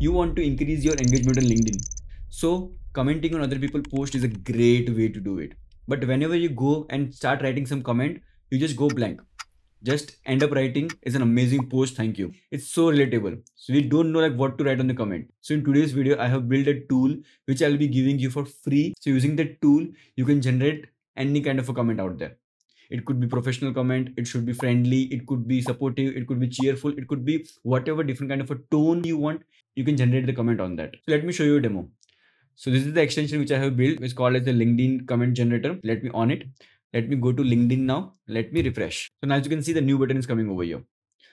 you want to increase your engagement on LinkedIn. So commenting on other people's post is a great way to do it. But whenever you go and start writing some comment, you just go blank. Just end up writing is an amazing post. Thank you. It's so relatable. So we don't know like what to write on the comment. So in today's video, I have built a tool which I'll be giving you for free. So using that tool, you can generate any kind of a comment out there it could be professional comment it should be friendly it could be supportive it could be cheerful it could be whatever different kind of a tone you want you can generate the comment on that. So let me show you a demo. So this is the extension which i have built it's called as the linkedin comment generator. Let me on it. Let me go to linkedin now. Let me refresh. So now as you can see the new button is coming over here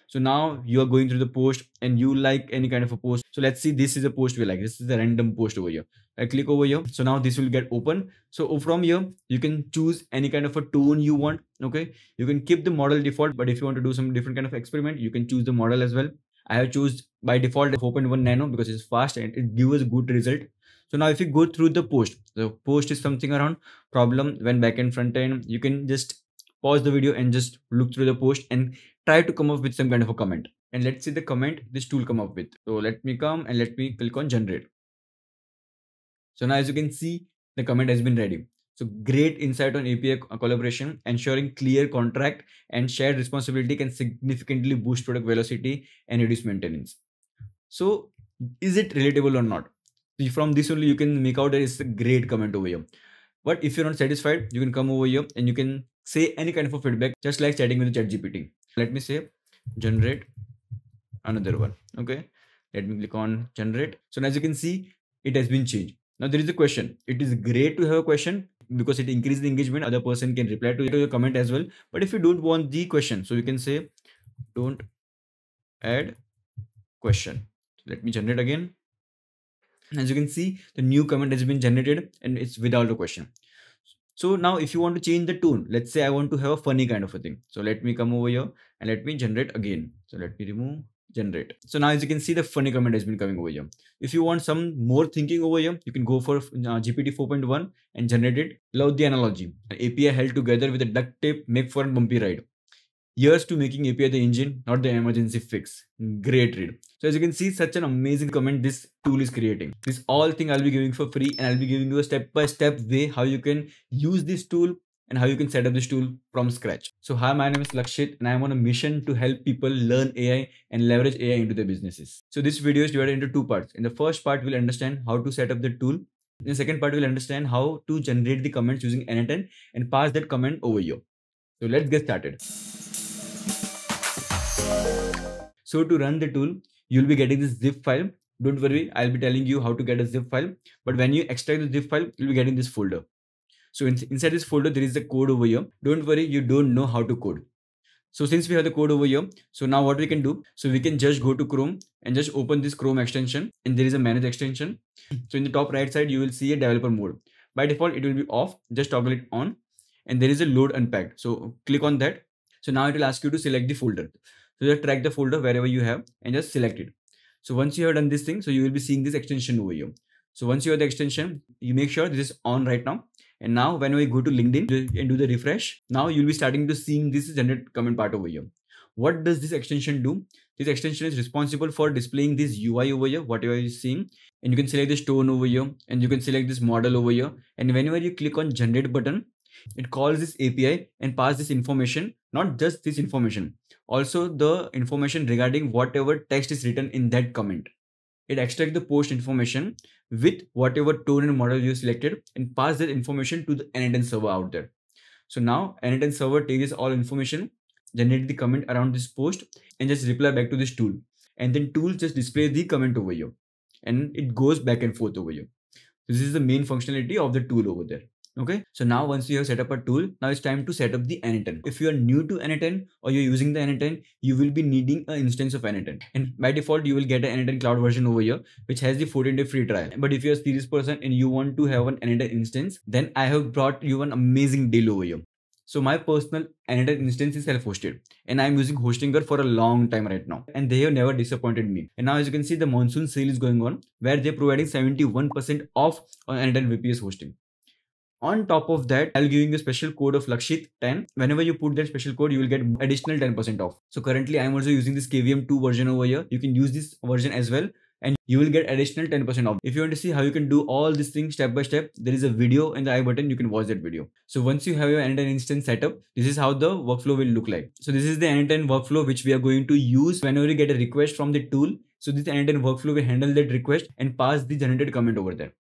so now you are going through the post and you like any kind of a post so let's see this is a post we like this is a random post over here I click over here. So now this will get open. So from here, you can choose any kind of a tone you want. Okay. You can keep the model default, but if you want to do some different kind of experiment, you can choose the model as well. I have choose by default 4.1 nano because it's fast and it gives a good result. So now if you go through the post, the post is something around problem when back and front end, you can just pause the video and just look through the post and try to come up with some kind of a comment. And let's see the comment this tool come up with. So let me come and let me click on generate. So now as you can see, the comment has been ready. So great insight on API collaboration, ensuring clear contract and shared responsibility can significantly boost product velocity and reduce maintenance. So is it relatable or not? From this only you can make out that it's a great comment over here. But if you're not satisfied, you can come over here and you can say any kind of a feedback, just like chatting with the chat GPT. Let me say generate another one. Okay. Let me click on generate. So as you can see, it has been changed. Now there is a question. It is great to have a question because it increases the engagement. Other person can reply to your comment as well. But if you don't want the question, so you can say don't add question. Let me generate again. As you can see, the new comment has been generated and it's without a question. So now if you want to change the tone, let's say I want to have a funny kind of a thing. So let me come over here and let me generate again. So let me remove generate. So now as you can see, the funny comment has been coming over here. If you want some more thinking over here, you can go for uh, GPT 4.1 and generate it. Love the analogy. An API held together with a duct tape make for a bumpy ride. Years to making API the engine, not the emergency fix. Great read. So as you can see, such an amazing comment this tool is creating. This all thing I'll be giving for free and I'll be giving you a step-by-step -step way how you can use this tool and how you can set up this tool from scratch. So hi, my name is Lakshit and I'm on a mission to help people learn AI and leverage AI into their businesses. So this video is divided into two parts. In the first part, we'll understand how to set up the tool. In the second part, we'll understand how to generate the comments using n8n and pass that comment over here. So let's get started. So to run the tool, you'll be getting this zip file. Don't worry, I'll be telling you how to get a zip file. But when you extract the zip file, you'll be getting this folder. So in, inside this folder, there is the code over here. Don't worry, you don't know how to code. So since we have the code over here, so now what we can do, so we can just go to Chrome and just open this Chrome extension and there is a manage extension. So in the top right side, you will see a developer mode. By default, it will be off, just toggle it on and there is a load unpacked. So click on that. So now it will ask you to select the folder. So just track the folder wherever you have and just select it. So once you have done this thing, so you will be seeing this extension over here. So once you have the extension, you make sure this is on right now and now when we go to LinkedIn and do the refresh, now you'll be starting to seeing this generate comment part over here. What does this extension do? This extension is responsible for displaying this UI over here, whatever you're seeing. And you can select this tone over here and you can select this model over here. And whenever you click on generate button, it calls this API and pass this information, not just this information, also the information regarding whatever text is written in that comment. It extracts the post information with whatever tone and model you selected and pass that information to the n8n server out there. So now n8n server takes all information, generate the comment around this post and just reply back to this tool. And then tool just displays the comment over you and it goes back and forth over here. This is the main functionality of the tool over there okay so now hmm. once you have set up a tool now it's time to set up the n8n if you are new to n8n or you're using the n8n you will be needing an instance of n8n and by default you will get an n8n cloud version over here which has the 14 day free trial. But if you're a serious person and you want to have an n8n instance then i have brought you an amazing deal over here. So my personal n8n instance is self-hosted and I'm using Hostinger for a long time right now. And they have never disappointed me. And now as you can see the monsoon sale is going on where they're providing 71% off on n8n VPS hosting. On top of that, I'll give you a special code of Lakshit 10. Whenever you put that special code, you will get additional 10% off. So currently I'm also using this KVM 2 version over here. You can use this version as well and you will get additional 10% off. If you want to see how you can do all these things step by step, there is a video in the i button. You can watch that video. So once you have your n8n instance setup, this is how the workflow will look like. So this is the n8n workflow which we are going to use whenever you get a request from the tool. So this n8n workflow will handle that request and pass the generated comment over there.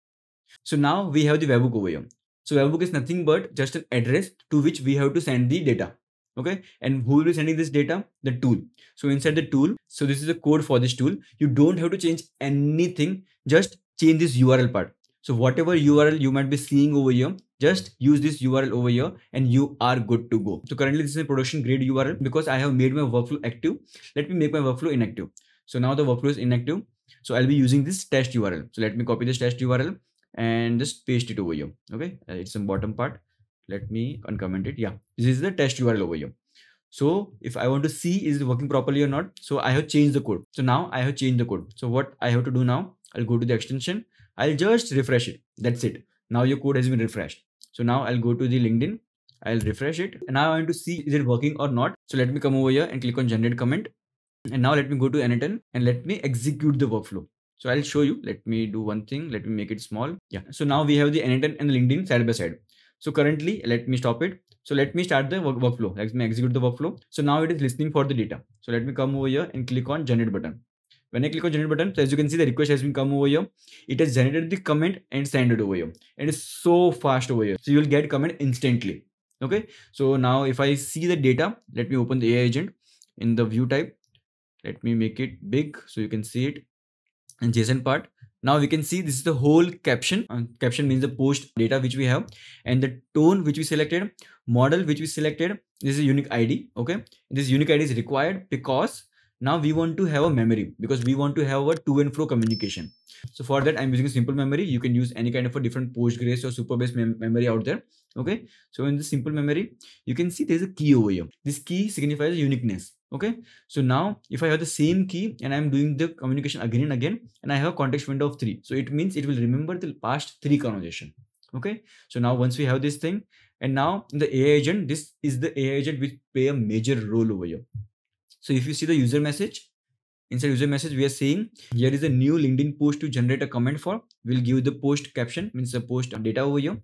So now we have the webhook over here. So webhook is nothing but just an address to which we have to send the data. Okay? And who will be sending this data? The tool. So inside the tool so this is the code for this tool. You don't have to change anything. Just change this url part. So whatever url you might be seeing over here just use this url over here and you are good to go. So currently this is a production grade url because i have made my workflow active. Let me make my workflow inactive. So now the workflow is inactive. So i'll be using this test url so let me copy this test url and just paste it over here okay? Uh, it's some bottom part. Let me uncomment it. Yeah this is the test url over here. So if i want to see is it working properly or not so i have changed the code. So now i have changed the code. So what i have to do now i'll go to the extension. I'll just refresh it. That's it. Now your code has been refreshed. So now i'll go to the linkedin. I'll refresh it. And now i want to see is it working or not. So let me come over here and click on generate comment. And now let me go to n8n and let me execute the workflow so I'll show you. Let me do one thing. Let me make it small. Yeah. So now we have the n8n and LinkedIn side by side. So currently, let me stop it. So let me start the work workflow. Let me execute the workflow. So now it is listening for the data. So let me come over here and click on generate button. When I click on generate button, so as you can see, the request has been come over here. It has generated the comment and send it over here. And It is so fast over here. So you will get comment instantly. Okay. So now if I see the data, let me open the AI agent in the view type. Let me make it big so you can see it and JSON part. Now we can see this is the whole caption. Uh, caption means the post data which we have and the tone which we selected, model which we selected. This is a unique ID. Okay. This unique ID is required because now we want to have a memory because we want to have a to and fro communication. So for that, I'm using a simple memory. You can use any kind of a different Postgres or Supabase mem memory out there. Okay. So in the simple memory, you can see there's a key over here. This key signifies uniqueness okay? So now if i have the same key and i'm doing the communication again and again and i have a context window of three. So it means it will remember the past three conversation. Okay? So now once we have this thing and now the ai agent this is the ai agent which play a major role over here. So if you see the user message inside user message we are saying here is a new linkedin post to generate a comment for. We'll give the post caption means the post data over here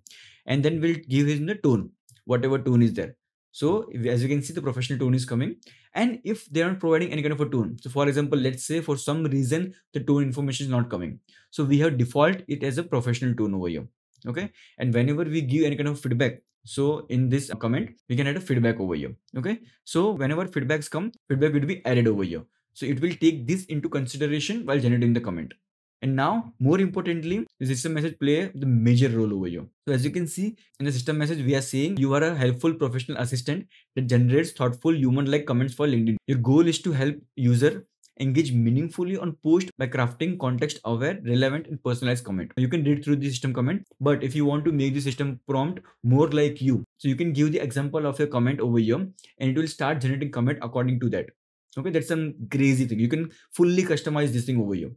and then we'll give him the tone whatever tone is there. So as you can see, the professional tone is coming. And if they are not providing any kind of a tone, so for example, let's say for some reason the tone information is not coming. So we have default it as a professional tone over here. Okay. And whenever we give any kind of feedback, so in this comment, we can add a feedback over here. Okay. So whenever feedbacks come, feedback will be added over here. So it will take this into consideration while generating the comment. And now, more importantly, the system message play the major role over here. So as you can see in the system message, we are saying you are a helpful professional assistant that generates thoughtful human-like comments for LinkedIn. Your goal is to help user engage meaningfully on post by crafting context aware relevant and personalized comment you can read through the system comment but if you want to make the system prompt more like you so you can give the example of your comment over here and it will start generating comment according to that okay that's some crazy thing you can fully customize this thing over here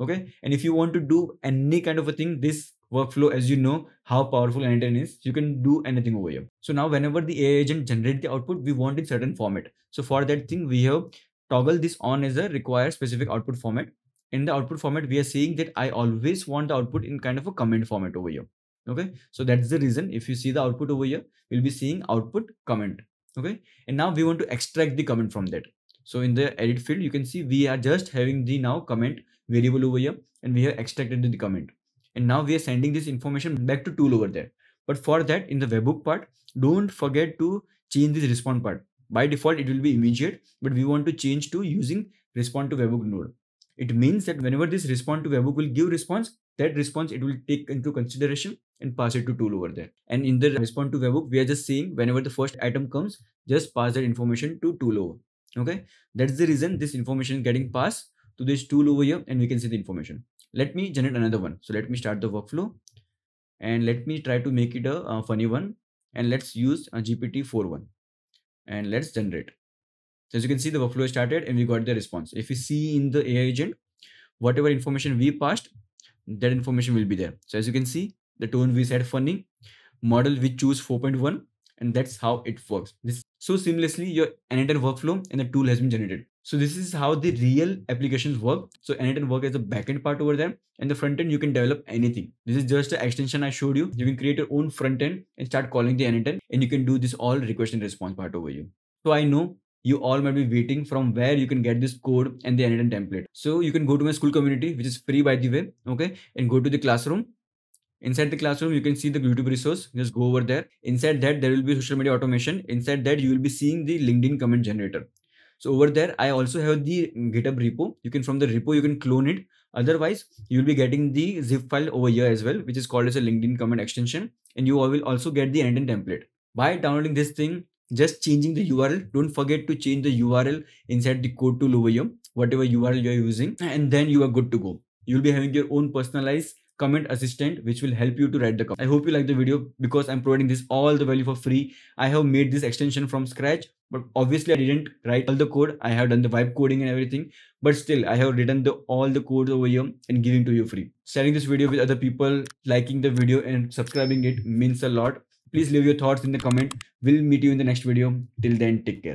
okay? And if you want to do any kind of a thing this workflow as you know how powerful n8n is you can do anything over here. So now whenever the ai agent generate the output we want in certain format. So for that thing we have toggle this on as a required specific output format. In the output format we are saying that i always want the output in kind of a comment format over here. Okay? So that's the reason. If you see the output over here we'll be seeing output comment. Okay? And now we want to extract the comment from that. So in the edit field you can see we are just having the now comment variable over here and we have extracted the comment. And now we are sending this information back to tool over there. But for that in the webhook part don't forget to change this respond part. By default it will be immediate but we want to change to using respond to webhook node. It means that whenever this respond to webhook will give response that response it will take into consideration and pass it to tool over there. And in the respond to webhook we are just saying whenever the first item comes just pass that information to tool over. Okay? That's the reason this information getting passed to this tool over here and we can see the information. Let me generate another one. So let me start the workflow and let me try to make it a, a funny one and let's use a GPT-4 one. and let's generate. So as you can see the workflow started and we got the response. If you see in the AI agent, whatever information we passed, that information will be there. So as you can see, the tone we said funny, model we choose 4.1 and that's how it works. This so seamlessly your n8n workflow and the tool has been generated. So this is how the real applications work. So N8N work as a backend part over there and the front end you can develop anything. This is just an extension I showed you. You can create your own front end and start calling the N8N and you can do this all request and response part over you. So I know you all might be waiting from where you can get this code and the N8N template. So you can go to my Skool community, which is free by the way. Okay. And go to the classroom Inside the classroom, you can see the YouTube resource. Just go over there. Inside that, there will be social media automation. Inside that, you will be seeing the LinkedIn comment generator. So over there, I also have the GitHub repo. You can from the repo, you can clone it. Otherwise, you will be getting the zip file over here as well, which is called as a LinkedIn comment extension. And you will also get the end template. By downloading this thing, just changing the URL. Don't forget to change the URL inside the code tool over here, whatever URL you're using, and then you are good to go. You'll be having your own personalized comment assistant which will help you to write the comment. I hope you like the video because I'm providing this all the value for free. I have made this extension from scratch but obviously I didn't write all the code. I have done the vibe coding and everything but still I have written the all the codes over here and giving to you free. Sharing this video with other people, liking the video and subscribing it means a lot. Please leave your thoughts in the comment. We'll meet you in the next video. Till then take care.